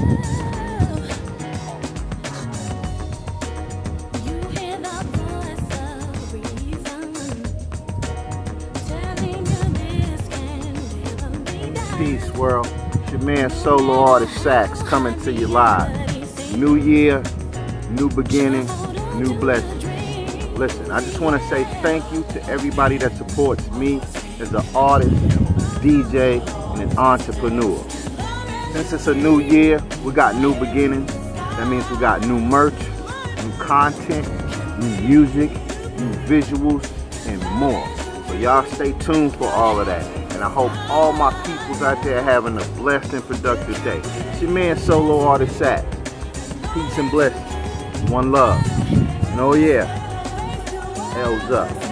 Peace, world. It's your man, solo artist Saxx, coming to you live. New year, new beginning, new blessings. Listen, I just want to say thank you to everybody that supports me as an artist, DJ, and an entrepreneur. Since it's a new year, we got new beginnings. That means we got new merch, new content, new music, new visuals, and more. So y'all stay tuned for all of that. And I hope all my peoples out there having a blessed and productive day. It's your man, solo artist Saxx. Peace and blessings. One love. And oh yeah. L's up.